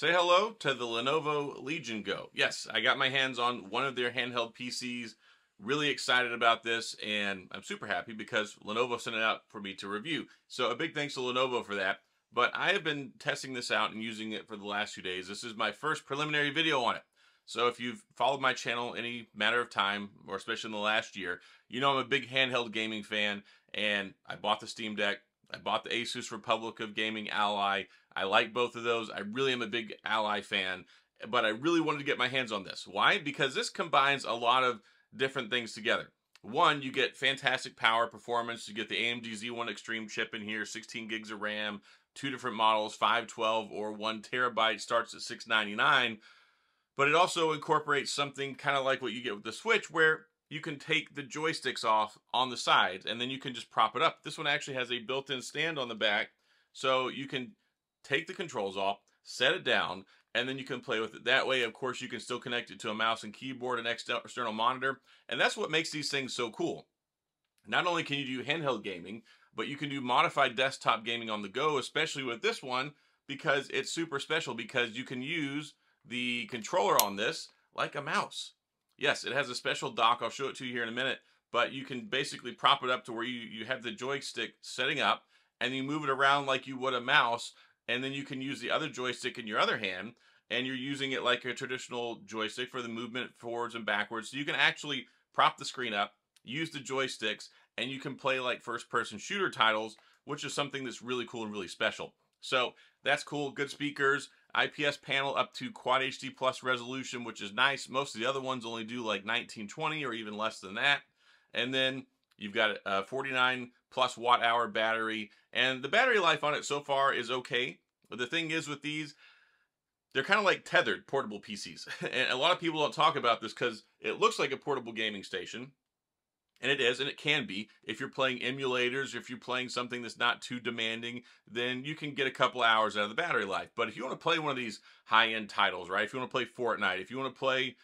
Say hello to the Lenovo Legion Go. Yes, I got my hands on one of their handheld PCs. Really excited about this, and I'm super happy because Lenovo sent it out for me to review. So a big thanks to Lenovo for that. But I have been testing this out and using it for the last few days. This is my first preliminary video on it. So if you've followed my channel any matter of time, or especially in the last year, you know I'm a big handheld gaming fan, and I bought the Steam Deck. I bought the Asus Republic of Gaming Ally. I like both of those. I really am a big Ally fan, but I really wanted to get my hands on this. Why? Because this combines a lot of different things together. One, you get fantastic power performance. You get the AMD Z1 Extreme chip in here, 16 gigs of RAM, two different models, 512 or one terabyte, starts at 699 but it also incorporates something kind of like what you get with the Switch where you can take the joysticks off on the sides and then you can just prop it up. This one actually has a built-in stand on the back so you can take the controls off, set it down, and then you can play with it. That way, of course, you can still connect it to a mouse and keyboard and external monitor, and that's what makes these things so cool. Not only can you do handheld gaming, but you can do modified desktop gaming on the go, especially with this one, because it's super special because you can use the controller on this like a mouse. Yes, it has a special dock. I'll show it to you here in a minute. But you can basically prop it up to where you, you have the joystick setting up and you move it around like you would a mouse. And then you can use the other joystick in your other hand and you're using it like a traditional joystick for the movement forwards and backwards. So you can actually prop the screen up, use the joysticks, and you can play like first person shooter titles, which is something that's really cool and really special. So that's cool. Good speakers. IPS panel up to Quad HD plus resolution, which is nice. Most of the other ones only do like 1920 or even less than that. And then you've got a 49 plus watt hour battery. And the battery life on it so far is okay. But the thing is with these, they're kind of like tethered portable PCs. and a lot of people don't talk about this because it looks like a portable gaming station. And it is, and it can be. If you're playing emulators, if you're playing something that's not too demanding, then you can get a couple hours out of the battery life. But if you want to play one of these high-end titles, right? If you want to play Fortnite, if you want to play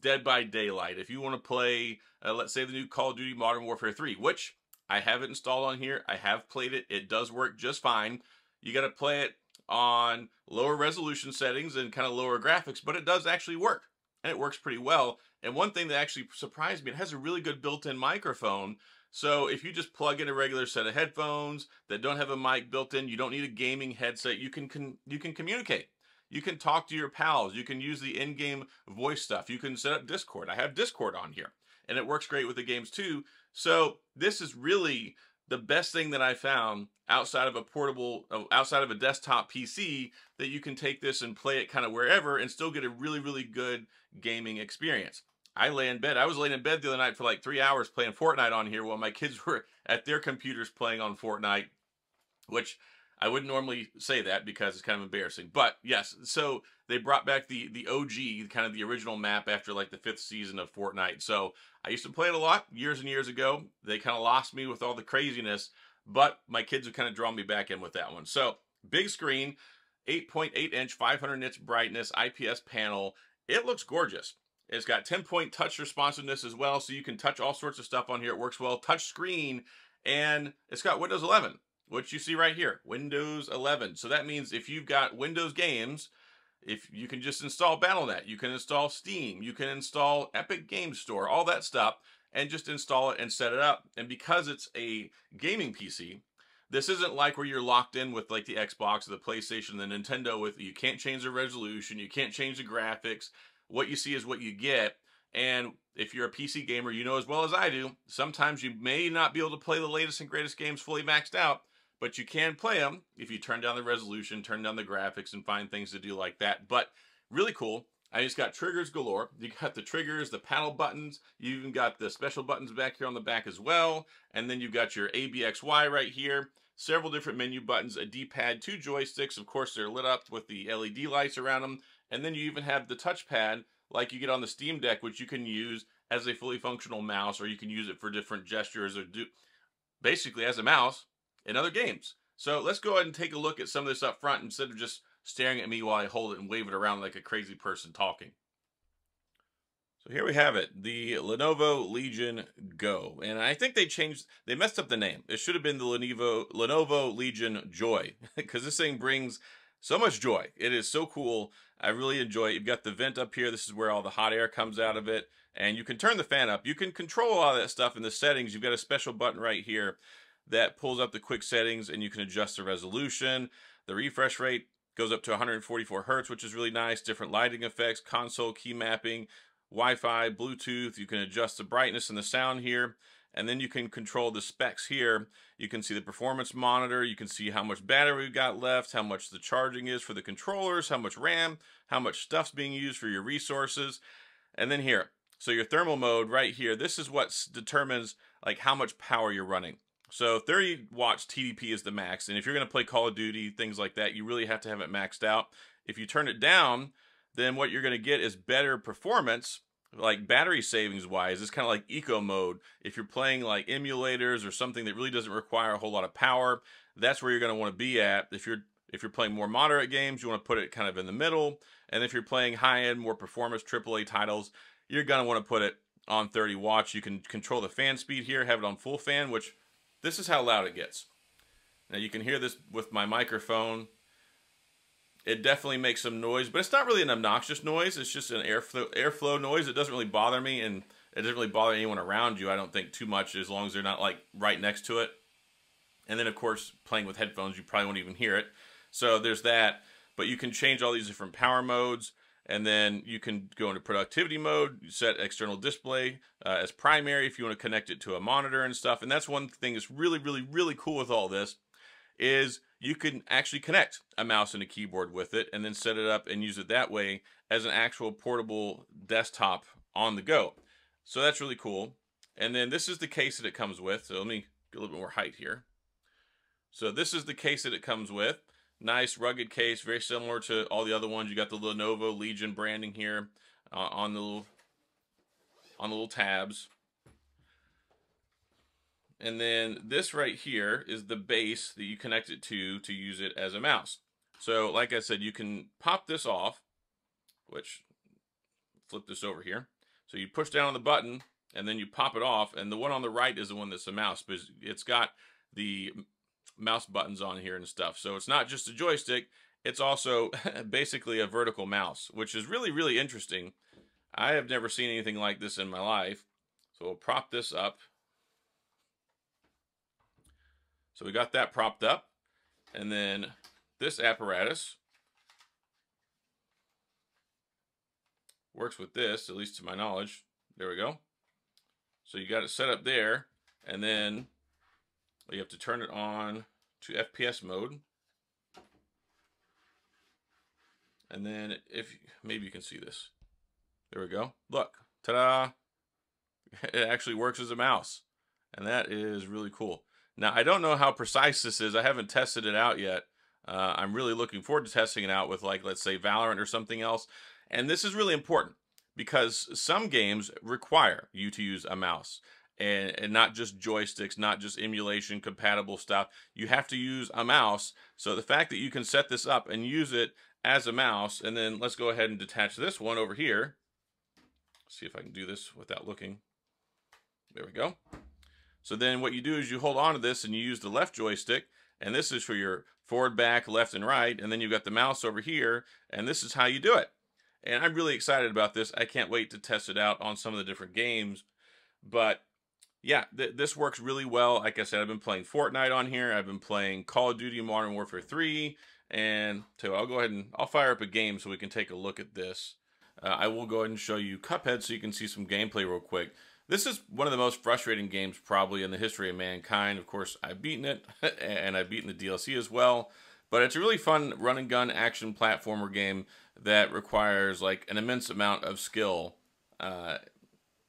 Dead by Daylight, if you want to play, uh, let's say, the new Call of Duty Modern Warfare 3, which I have it installed on here. I have played it. It does work just fine. You got to play it on lower resolution settings and kind of lower graphics, but it does actually work and it works pretty well. And one thing that actually surprised me, it has a really good built-in microphone. So if you just plug in a regular set of headphones that don't have a mic built in, you don't need a gaming headset, you can, can you can communicate. You can talk to your pals. You can use the in-game voice stuff. You can set up Discord. I have Discord on here and it works great with the games too. So this is really the best thing that I found outside of a portable, uh, outside of a desktop PC that you can take this and play it kind of wherever and still get a really, really good gaming experience. I lay in bed. I was laying in bed the other night for like three hours playing Fortnite on here while my kids were at their computers playing on Fortnite, which I wouldn't normally say that because it's kind of embarrassing. But yes, so they brought back the the OG, kind of the original map after like the fifth season of Fortnite. So I used to play it a lot years and years ago. They kind of lost me with all the craziness, but my kids have kind of drawn me back in with that one. So big screen, 8.8 inch, 500 nits brightness, IPS panel. It looks gorgeous. It's got 10 point touch responsiveness as well, so you can touch all sorts of stuff on here. It works well. Touch screen, and it's got Windows 11 which you see right here, Windows 11. So that means if you've got Windows games, if you can just install Battle.net, you can install Steam, you can install Epic Game Store, all that stuff, and just install it and set it up. And because it's a gaming PC, this isn't like where you're locked in with like the Xbox or the PlayStation, the Nintendo with you can't change the resolution, you can't change the graphics. What you see is what you get. And if you're a PC gamer, you know as well as I do, sometimes you may not be able to play the latest and greatest games fully maxed out but you can play them if you turn down the resolution, turn down the graphics, and find things to do like that. But really cool. I just got triggers galore. You got the triggers, the paddle buttons. You even got the special buttons back here on the back as well. And then you've got your ABXY right here. Several different menu buttons, a D-pad, two joysticks. Of course, they're lit up with the LED lights around them. And then you even have the touchpad like you get on the Steam Deck, which you can use as a fully functional mouse, or you can use it for different gestures or do basically as a mouse, in other games. So let's go ahead and take a look at some of this up front instead of just staring at me while I hold it and wave it around like a crazy person talking. So here we have it, the Lenovo Legion Go. And I think they changed, they messed up the name. It should have been the Lenovo, Lenovo Legion Joy because this thing brings so much joy. It is so cool. I really enjoy it. You've got the vent up here. This is where all the hot air comes out of it. And you can turn the fan up. You can control all that stuff in the settings. You've got a special button right here that pulls up the quick settings and you can adjust the resolution. The refresh rate goes up to 144 hertz, which is really nice. Different lighting effects, console key mapping, Wi-Fi, Bluetooth. You can adjust the brightness and the sound here. And then you can control the specs here. You can see the performance monitor. You can see how much battery we've got left, how much the charging is for the controllers, how much RAM, how much stuff's being used for your resources. And then here, so your thermal mode right here, this is what determines like how much power you're running. So 30 watts TDP is the max. And if you're going to play Call of Duty, things like that, you really have to have it maxed out. If you turn it down, then what you're going to get is better performance like battery savings wise, it's kind of like eco mode. If you're playing like emulators or something that really doesn't require a whole lot of power, that's where you're going to want to be at. If you're if you're playing more moderate games, you want to put it kind of in the middle. And if you're playing high end, more performance AAA titles, you're going to want to put it on 30 watts. You can control the fan speed here, have it on full fan, which this is how loud it gets. Now you can hear this with my microphone. It definitely makes some noise, but it's not really an obnoxious noise. It's just an airflow airflow noise. It doesn't really bother me, and it doesn't really bother anyone around you. I don't think too much, as long as they're not like right next to it. And then, of course, playing with headphones, you probably won't even hear it. So there's that. But you can change all these different power modes, and then you can go into productivity mode. Set external display uh, as primary if you want to connect it to a monitor and stuff. And that's one thing that's really, really, really cool with all this is you can actually connect a mouse and a keyboard with it and then set it up and use it that way as an actual portable desktop on the go. So that's really cool. And then this is the case that it comes with. So let me get a little bit more height here. So this is the case that it comes with. Nice rugged case, very similar to all the other ones. You got the Lenovo Legion branding here uh, on the little, on the little tabs. And then this right here is the base that you connect it to to use it as a mouse. So like I said, you can pop this off, which flip this over here. So you push down on the button and then you pop it off. And the one on the right is the one that's a mouse, but it's got the mouse buttons on here and stuff. So it's not just a joystick, it's also basically a vertical mouse, which is really, really interesting. I have never seen anything like this in my life. So we'll prop this up so we got that propped up. And then this apparatus works with this, at least to my knowledge. There we go. So you got it set up there, and then you have to turn it on to FPS mode. And then if, maybe you can see this. There we go. Look, ta-da. It actually works as a mouse. And that is really cool. Now, I don't know how precise this is. I haven't tested it out yet. Uh, I'm really looking forward to testing it out with, like, let's say Valorant or something else. And this is really important because some games require you to use a mouse and, and not just joysticks, not just emulation compatible stuff. You have to use a mouse. So the fact that you can set this up and use it as a mouse, and then let's go ahead and detach this one over here. See if I can do this without looking. There we go. So then what you do is you hold on to this and you use the left joystick, and this is for your forward, back, left, and right, and then you've got the mouse over here, and this is how you do it. And I'm really excited about this. I can't wait to test it out on some of the different games. But yeah, th this works really well. Like I said, I've been playing Fortnite on here. I've been playing Call of Duty Modern Warfare 3. And so I'll go ahead and I'll fire up a game so we can take a look at this. Uh, I will go ahead and show you Cuphead so you can see some gameplay real quick. This is one of the most frustrating games probably in the history of mankind. Of course, I've beaten it, and I've beaten the DLC as well. But it's a really fun run and gun action platformer game that requires like an immense amount of skill uh,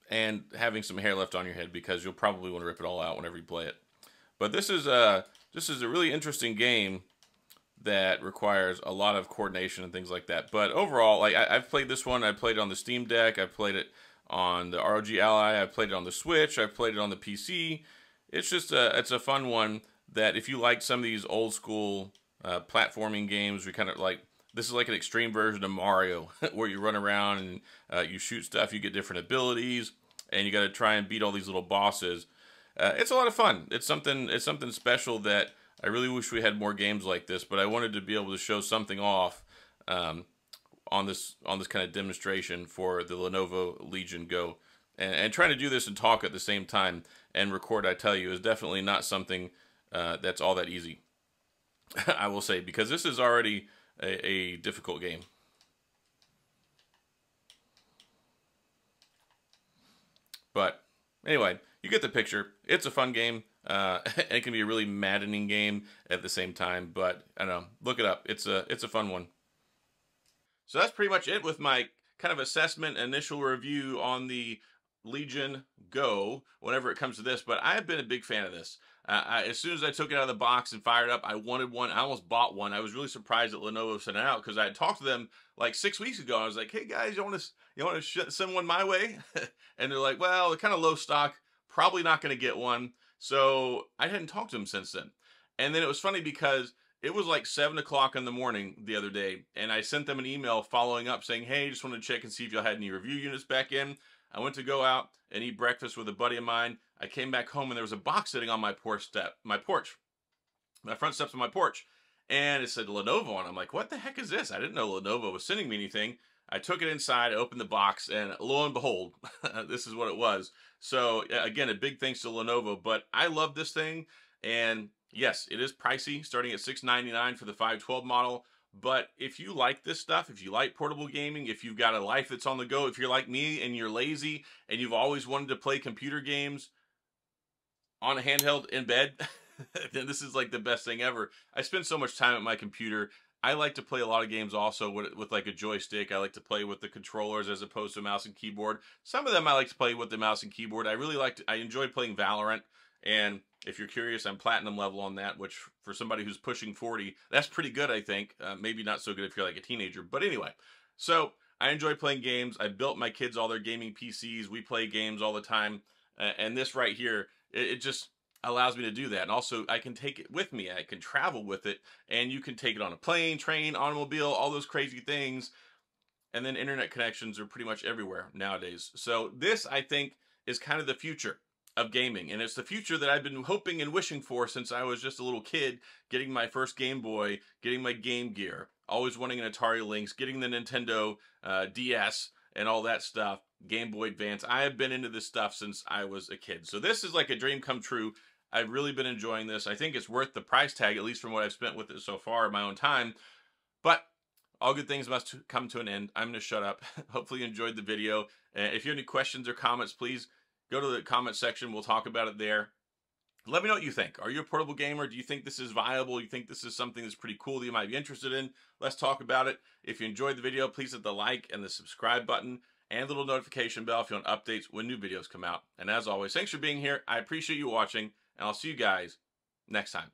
and having some hair left on your head because you'll probably want to rip it all out whenever you play it. But this is a this is a really interesting game that requires a lot of coordination and things like that. But overall, like I, have played this one. I played it on the Steam Deck. I played it on the ROG Ally. I played it on the Switch. I played it on the PC. It's just a it's a fun one that if you like some of these old school uh, platforming games, we kind of like this is like an extreme version of Mario where you run around and uh, you shoot stuff, you get different abilities, and you got to try and beat all these little bosses. Uh, it's a lot of fun. It's something it's something special that I really wish we had more games like this, but I wanted to be able to show something off um, on this on this kind of demonstration for the Lenovo Legion Go. And, and trying to do this and talk at the same time and record, I tell you, is definitely not something uh, that's all that easy. I will say, because this is already a, a difficult game. But anyway, you get the picture. It's a fun game. Uh, it can be a really maddening game at the same time, but I don't know. Look it up. It's a it's a fun one. So that's pretty much it with my kind of assessment initial review on the Legion Go whenever it comes to this, but I have been a big fan of this. I, as soon as I took it out of the box and fired up, I wanted one. I almost bought one. I was really surprised that Lenovo sent it out because I had talked to them like six weeks ago. I was like, "Hey guys, you want to you want to send one my way?" and they're like, "Well, they're kind of low stock. Probably not going to get one." So I hadn't talked to them since then. And then it was funny because it was like seven o'clock in the morning the other day, and I sent them an email following up saying, "Hey, just wanted to check and see if y'all had any review units back in." I went to go out and eat breakfast with a buddy of mine. I came back home and there was a box sitting on my porch step, my porch, my front steps of my porch, and it said Lenovo on. I'm like, what the heck is this? I didn't know Lenovo was sending me anything. I took it inside, opened the box, and lo and behold, this is what it was. So again, a big thanks to Lenovo. But I love this thing, and yes, it is pricey, starting at 699 for the 512 model. But if you like this stuff, if you like portable gaming, if you've got a life that's on the go, if you're like me and you're lazy and you've always wanted to play computer games on a handheld in bed, then this is like the best thing ever. I spend so much time at my computer. I like to play a lot of games also with, with like a joystick. I like to play with the controllers as opposed to mouse and keyboard. Some of them I like to play with the mouse and keyboard. I really like to, I enjoy playing Valorant and if you're curious, I'm platinum level on that, which for somebody who's pushing 40, that's pretty good, I think. Uh, maybe not so good if you're like a teenager. But anyway, so I enjoy playing games. I built my kids all their gaming PCs. We play games all the time. Uh, and this right here, it, it just allows me to do that. And also, I can take it with me. I can travel with it. And you can take it on a plane, train, automobile, all those crazy things. And then internet connections are pretty much everywhere nowadays. So this, I think, is kind of the future of gaming. And it's the future that I've been hoping and wishing for since I was just a little kid, getting my first Game Boy, getting my Game Gear, always wanting an Atari Lynx, getting the Nintendo uh, DS and all that stuff, Game Boy Advance. I have been into this stuff since I was a kid. So this is like a dream come true. I've really been enjoying this. I think it's worth the price tag, at least from what I've spent with it so far in my own time. But all good things must come to an end. I'm going to shut up. Hopefully you enjoyed the video. Uh, if you have any questions or comments, please Go to the comment section. We'll talk about it there. Let me know what you think. Are you a portable gamer? Do you think this is viable? You think this is something that's pretty cool that you might be interested in? Let's talk about it. If you enjoyed the video, please hit the like and the subscribe button and the little notification bell if you want updates when new videos come out. And as always, thanks for being here. I appreciate you watching, and I'll see you guys next time.